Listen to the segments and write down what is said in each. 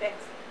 Thanks.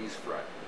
he's frightening.